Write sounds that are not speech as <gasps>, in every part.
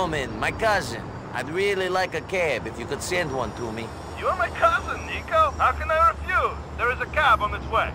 Roman, my cousin. I'd really like a cab if you could send one to me. You're my cousin, Niko. How can I refuse? There is a cab on its way.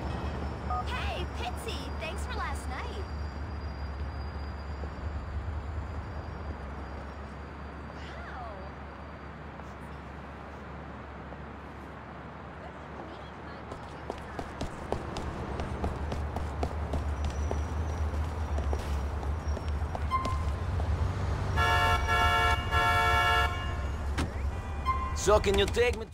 So can you take me to...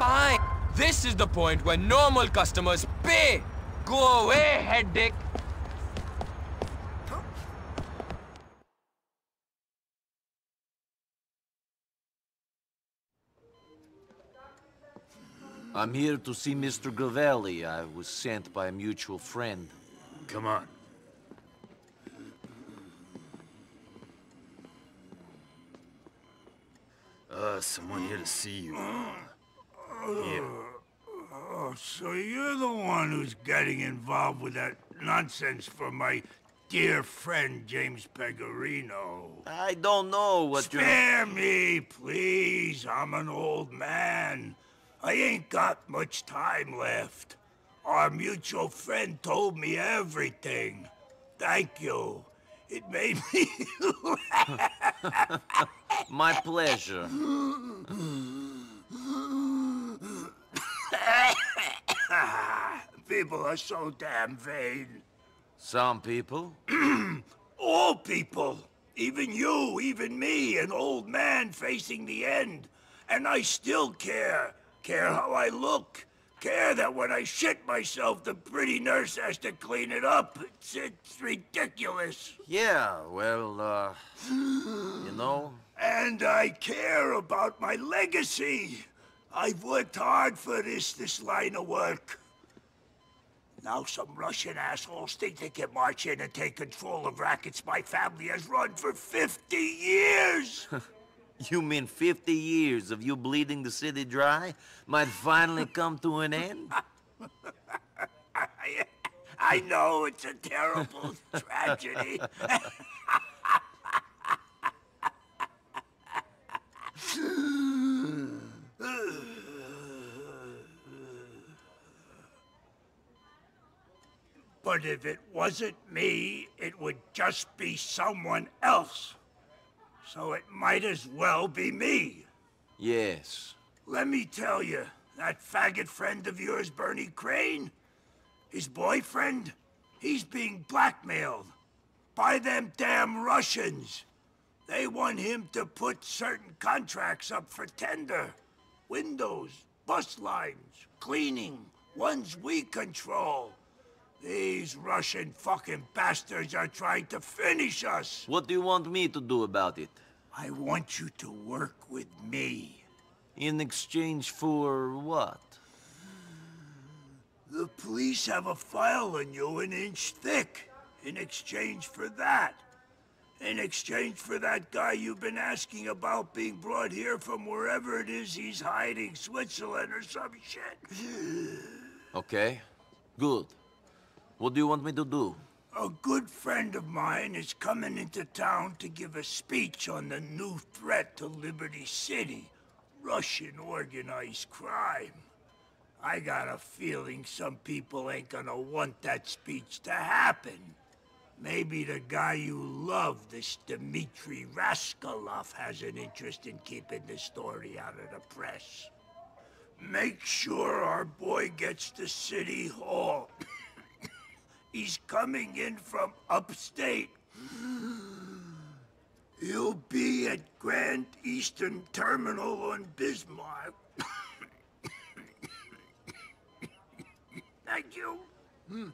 Fine. This is the point where normal customers pay. Go away, head dick. I'm here to see Mr. Gravelli. I was sent by a mutual friend. Come on. Uh, someone here to see you. Yeah. Oh, so you're the one who's getting involved with that nonsense for my dear friend James Pegorino. I don't know what you're... Spare me, please. I'm an old man. I ain't got much time left. Our mutual friend told me everything. Thank you. It made me <laughs> My pleasure. <coughs> People are so damn vain. Some people. <clears throat> All people. Even you, even me, an old man facing the end. And I still care. Care how I look. Care that when I shit myself, the pretty nurse has to clean it up. It's, it's ridiculous. Yeah, well, uh... You know... And I care about my legacy. I've worked hard for this, this line of work. Now some Russian assholes think they can march in and take control of rackets my family has run for 50 years! <laughs> <laughs> You mean 50 years of you bleeding the city dry might finally come to an end? I, <laughs> I know it's a terrible <laughs> tragedy. But if it wasn't me, it would just be someone else. So it might as well be me. Yes. Let me tell you, that faggot friend of yours, Bernie Crane, his boyfriend, he's being blackmailed by them damn Russians. They want him to put certain contracts up for tender. Windows, bus lines, cleaning, ones we control. These Russian fucking bastards are trying to finish us. What do you want me to do about it? I want you to work with me. In exchange for what? The police have a file on you an inch thick. In exchange for that. In exchange for that guy you've been asking about being brought here from wherever it is he's hiding, Switzerland or some shit. <sighs> Okay. Good. What do you want me to do? A good friend of mine is coming into town to give a speech on the new threat to Liberty City. Russian organized crime. I got a feeling some people ain't gonna want that speech to happen. Maybe the guy you love, this Dmitri Rascalov, has an interest in keeping the story out of the press. Make sure our boy gets to City Hall. He's coming in from upstate. <gasps> He'll be at Grand Easton Terminal on Bismarck. <coughs> Thank you. <laughs>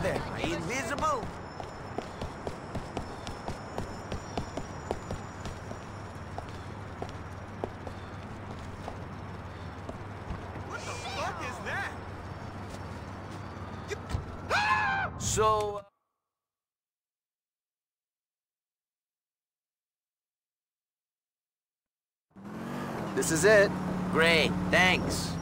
I invisible? What the fuck is that? So... Uh, this is it. Great, thanks.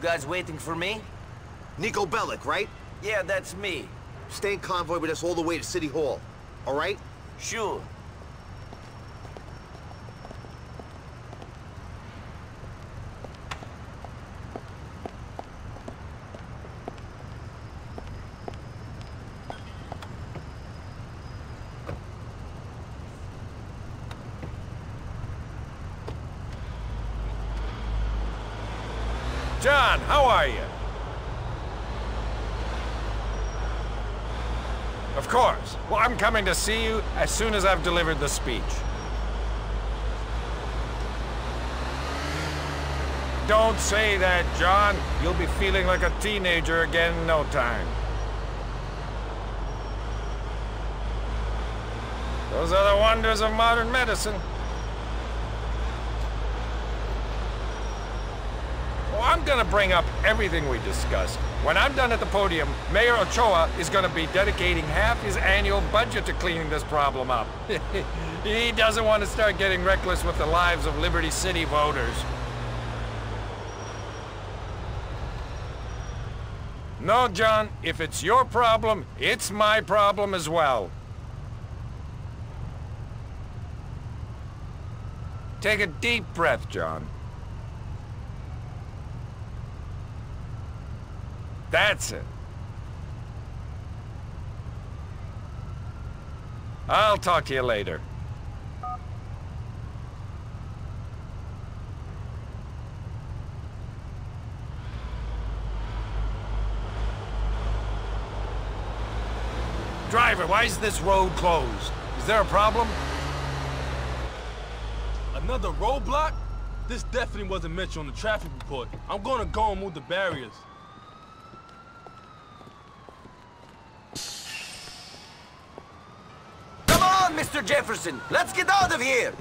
Guys waiting for me? Niko Bellic, right? Yeah, that's me. Stay in convoy with us all the way to City Hall. All right? Sure. John, how are you? Of course. Well, I'm coming to see you as soon as I've delivered the speech. Don't say that, John. You'll be feeling like a teenager again in no time. Those are the wonders of modern medicine. I'm gonna bring up everything we discussed. When I'm done at the podium, Mayor Ochoa is gonna be dedicating half his annual budget to cleaning this problem up. <laughs> he doesn't want to start getting reckless with the lives of Liberty City voters. No, John, if it's your problem, it's my problem as well. Take a deep breath, John. That's it. I'll talk to you later. Driver, why is this road closed? Is there a problem? Another roadblock? This definitely wasn't mentioned on the traffic report. I'm gonna go and move the barriers. Come on, Mr. Jefferson! Let's get out of here!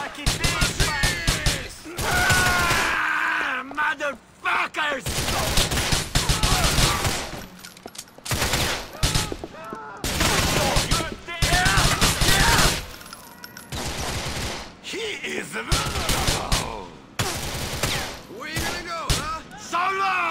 like it is. Ah, motherfuckers! is the... Oh. Where you gonna go, huh? So long!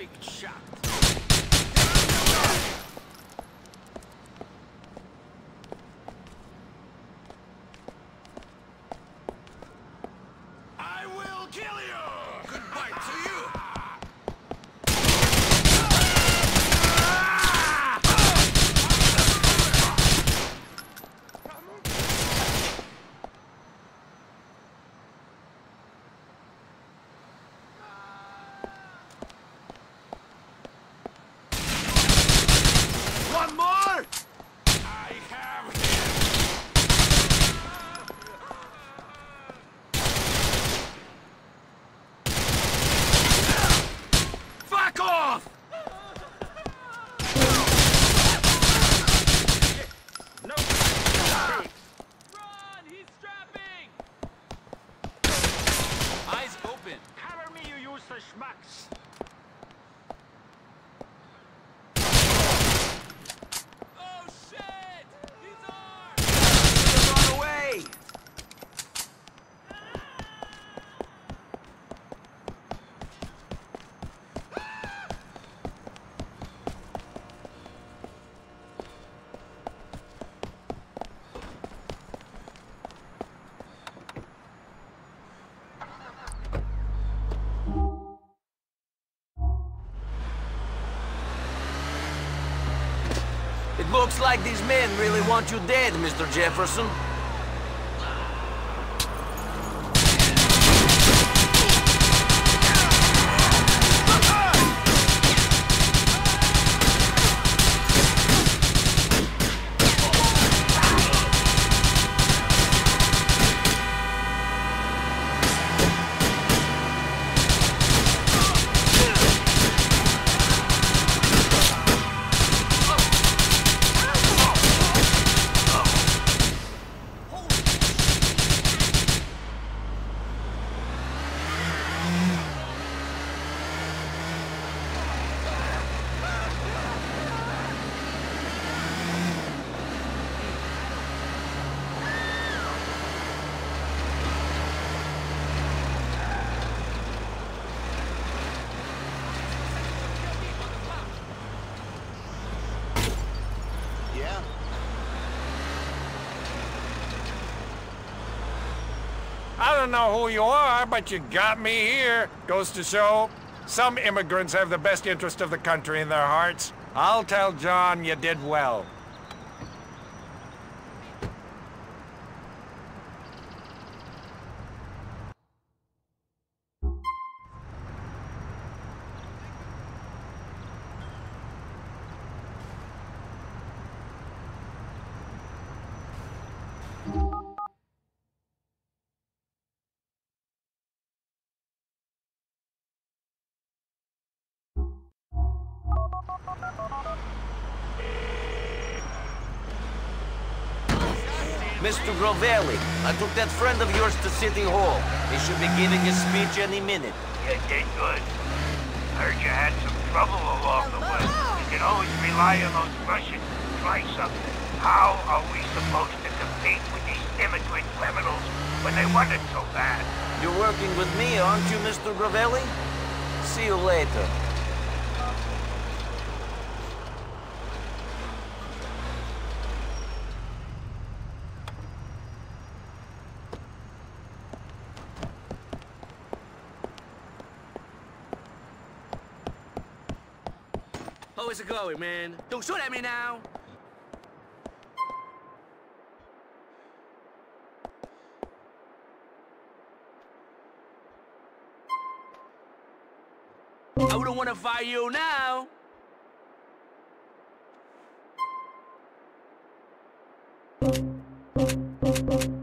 Perfect shot. for schmucks. Looks like these men really want you dead, Mr. Jefferson. I don't know who you are, but you got me here. Goes to show, some immigrants have the best interest of the country in their hearts. I'll tell John you did well. Mr. Gravelli, I took that friend of yours to City Hall. He should be giving a speech any minute. You did good. Heard you had some trouble along the way. You can always rely on those Russians. to Try something. How are we supposed to compete with these immigrant criminals when they want it so bad? You're working with me, aren't you, Mr. Gravelli? See you later. Oh, How is it going, man? Don't shoot at me now! I wouldn't want to fire you now! Vicky,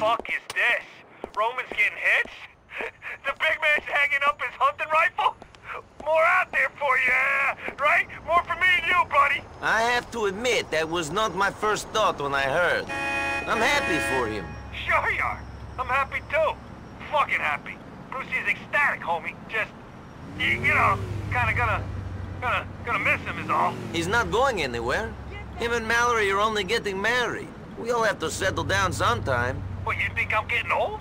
fuck is this? Roman's getting hits? <laughs> The big man's hanging up his hunting rifle? More out there for you, right? More for me and you, buddy. I have to admit, that was not my first thought when I heard. I'm happy for him. Sure you are. I'm happy too. Fucking happy. Brucie's ecstatic, homie. Just, you, know, kinda gonna, gonna, gonna miss him is all. He's not going anywhere. Him and Mallory are only getting married. We all have to settle down sometime. What, you think I'm getting old?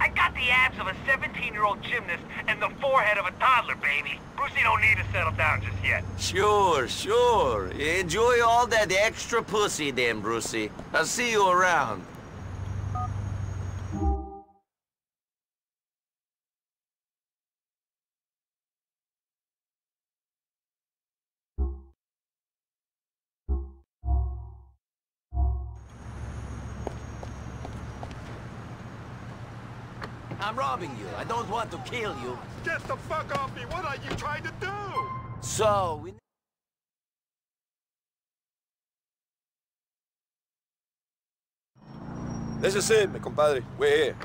I got the abs of a 17-year-old gymnast and the forehead of a toddler, baby. Brucie don't need to settle down just yet. Sure, sure. Enjoy all that extra pussy then, Brucie. I'll see you around. Robbing you. I don't want to kill you. Get the fuck off me! What are you trying to do? So, we... This is it, my compadre. We're here.